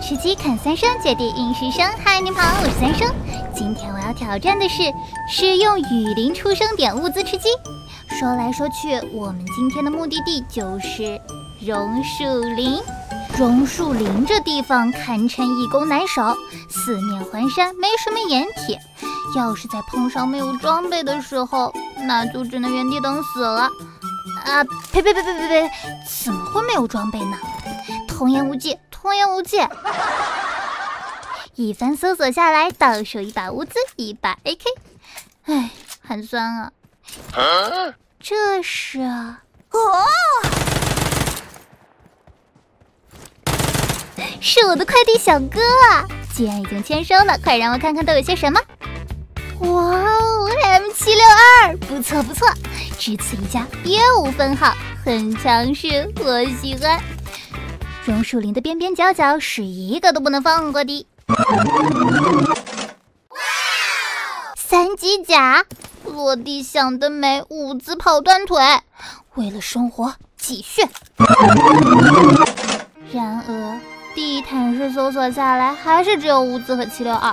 吃鸡看三生，姐弟应是生。嗨，你好，我是三生。今天我要挑战的是使用雨林出生点物资吃鸡。说来说去，我们今天的目的地就是榕树林。榕树林这地方堪称易攻难守，四面环山，没什么掩体。要是在碰上没有装备的时候，那就只能原地等死了。啊呸呸呸呸呸呸！怎么会没有装备呢？童言无忌，童言无忌。一番搜索下来，到手一把物资，一把 AK。哎，寒酸啊！这是哦，是我的快递小哥啊！既然已经签收了，快让我看看都有些什么。哇哦，M 七六二，不错不错，只此一家，别无分号，很强势，我喜欢。榕树林的边边角角是一个都不能放过的。三级甲，落地想得美，舞姿跑断腿，为了生活继续。然而地毯式搜索下来，还是只有物资和七六二。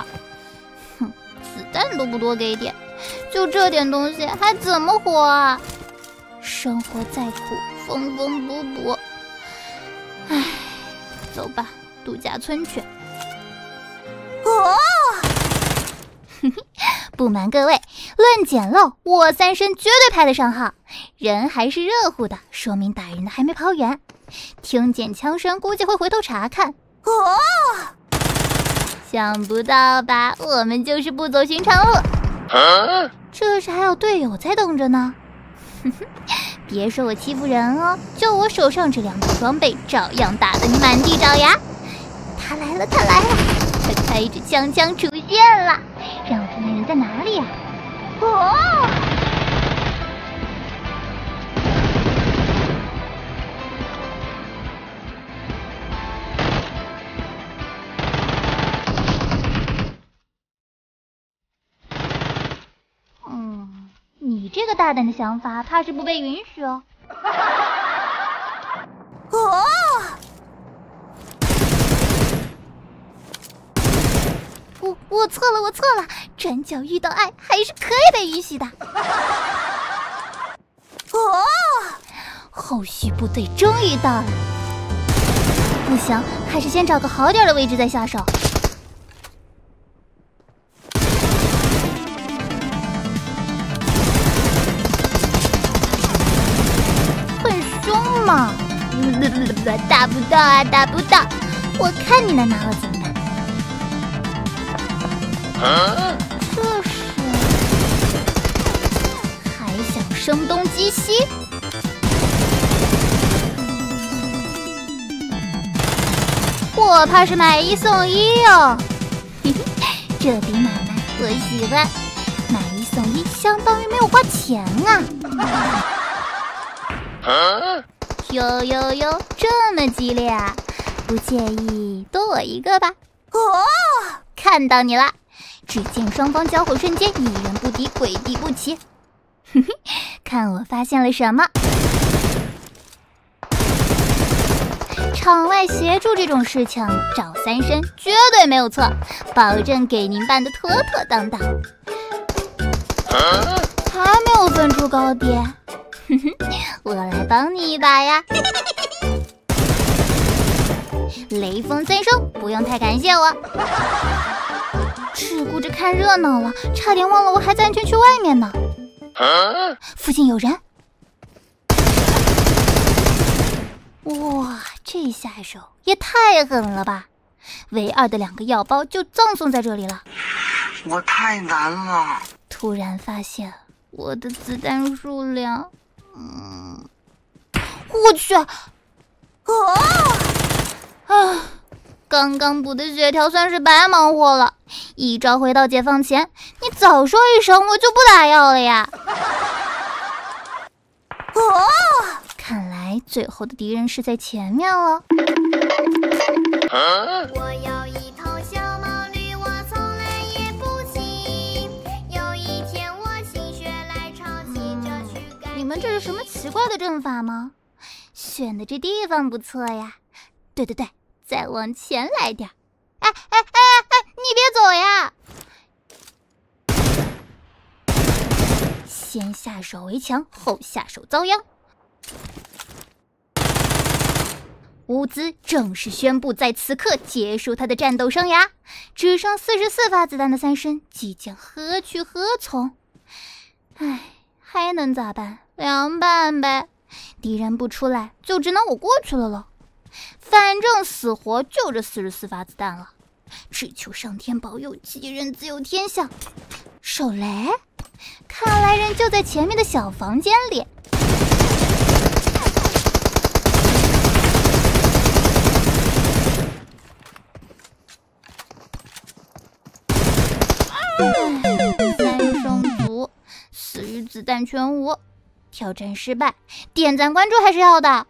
哼，子弹都不多给点，就这点东西还怎么活啊？生活再苦，缝缝补补。唉，走吧，度假村去。哦，不瞒各位，论捡漏，我三生绝对排得上号。人还是热乎的，说明打人的还没跑远。听见枪声，估计会回头查看。哦。想不到吧？我们就是不走寻常路，这是还有队友在等着呢。哼哼，别说我欺负人哦，就我手上这两把装备，照样打得你满地找牙。他来了，他来了，他开着枪枪出现了，让我看看人在哪里呀？哦。这个大胆的想法，怕是不被允许哦。哦，我我错了，我错了，转角遇到爱还是可以被允许的。哦，后续部队终于到了，不行，还是先找个好点的位置再下手。打不到啊，打不到！我看你能拿我怎么办？这是还想声东击西？我怕是买一送一哦！嘿嘿，这笔买卖我喜欢，买一送一相当于没有花钱啊！哟哟哟，这么激烈啊！不介意多我一个吧？哦，看到你了！只见双方交火瞬间，一人不敌，鬼地不齐。哼哼，看我发现了什么？场外协助这种事情，找三生绝对没有错，保证给您办的妥妥当当。还没有分出高低。哼哼，我来帮你一把呀！雷锋三生，不用太感谢我，只顾着看热闹了，差点忘了我还在安全区外面呢。附近有人！哇，这下手也太狠了吧！唯二的两个药包就葬送在这里了。我太难了。突然发现我的子弹数量。嗯，我去，啊！啊！刚刚补的血条算是白忙活了。一招回到解放前，你早说一声，我就不打药了呀。哦，看来最后的敌人是在前面了。我是什么奇怪的阵法吗？选的这地方不错呀。对对对，再往前来点。哎哎哎哎！你别走呀！先下手为强，后下手遭殃。乌兹正式宣布，在此刻结束他的战斗生涯。只剩四十四发子弹的三生，即将何去何从？唉，还能咋办？凉拌呗！敌人不出来，就只能我过去了喽。反正死活就这四十四发子弹了，只求上天保佑，吉人自有天相。手雷，看来人就在前面的小房间里。三生足，死于子弹全无，挑战失败。点赞关注还是要的。